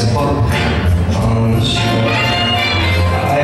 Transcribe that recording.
spot on the shore. I